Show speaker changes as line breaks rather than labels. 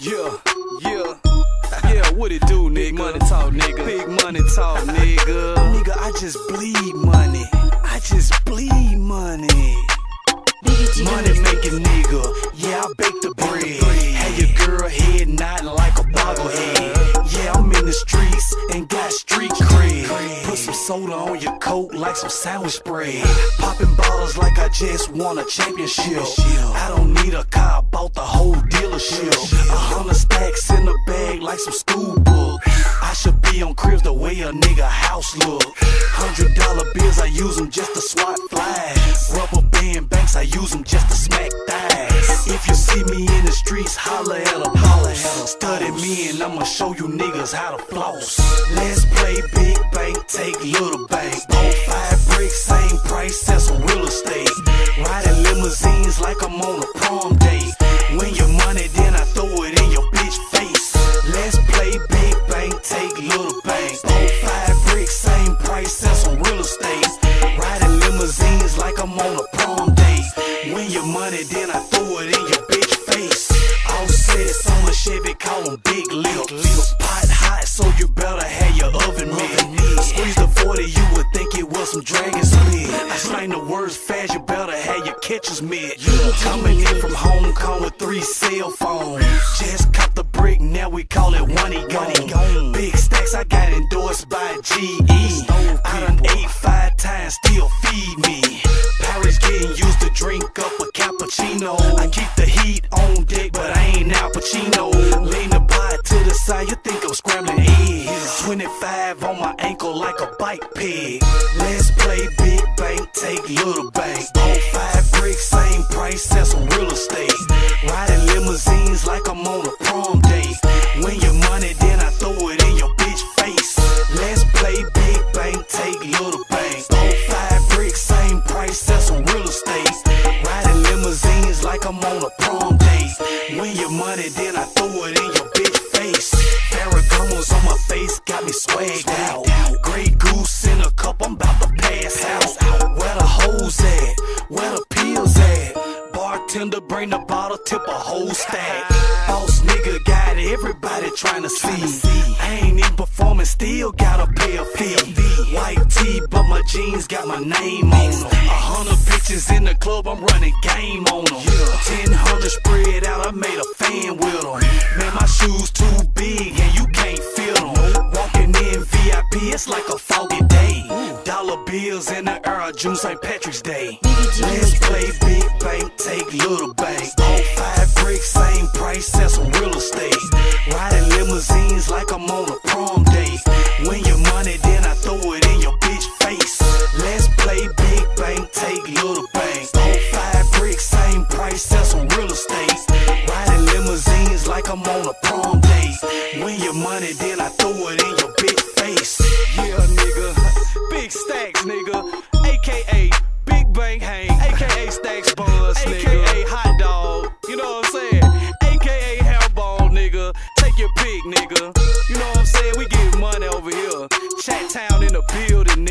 Yeah, yeah, yeah, what it do, nigga? Big money talk, nigga. Big money talk, nigga. Nigga, I just bleed money. I just bleed money. Money making soda on your coat like some sandwich bread. Popping bottles like I just won a championship. I don't need a car, bought the whole dealership. A hundred stacks in the bag like some school book. I should be on cribs the way a nigga house look. Hundred dollar bills, I use them just to swat flies. Rubber band banks, I use them just to smack thighs. If you see me in the streets, holla at a boss. Study me and I'ma show you niggas how to floss. Let's play big Limousines like I'm on a prom date. When your money, then I throw it in your bitch face. Let's play big bank, take little bank. Both five bricks, same price as some real estate. Riding limousines like I'm on a prom date. When your money, then I throw it in your bitch face. All sets on a Chevy, call them big lips. Pot hot, so you better have your oven mitt. Squeeze the 40, you would think it was some dragon spit. I slang the words fast, mitt. Coming in from Hong Kong with three cell phones. Just caught the brick, now we call it one e gone. Big stacks, I got endorsed by GE. I done ate five times, still feed me. Paris getting used to drink up a cappuccino. I keep the heat on deck, but I ain't Al Pacino. Lean the pot to the side, you think I'm scrambling eggs. 25 on my ankle like a bike pig. Let's play big bank, take little bank. Real estate. Riding limousines like I'm on a prom date. When your money, then I throw it in your bitch face. Ferragamos on my face, got me swagged out. Grey goose in a cup, I'm about to pass out. Where the hoes at? Where the pills at? Bartender, bring the bottle, tip a whole stack. Boss nigga got everybody trying to see. I ain't even performing, still gotta pay a fee. White tee, but my jeans got my name on them. Club, I'm running game on them. Ten hundred spread out, I made a fan with them. Man, my shoes too big and you can't fit them. Walking in VIP, it's like a foggy day. Dollar bills in the air, June St. Patrick's Day. Let's play big bank, take little bank. All five bricks, same price as some real estate. Riding limousines like I'm on a prom date. When your money, then I throw it in your bitch face. Let's play big bank, take little bank. When your money, then I throw it in your bitch face. Yeah, nigga. Big stacks, nigga. AKA Big Bank Hank. AKA Stacks Buzz, nigga. AKA Hot Dog. You know what I'm saying? AKA Hairball, nigga. Take your pick, nigga. You know what I'm saying? We get money over here. Chat Town in the building,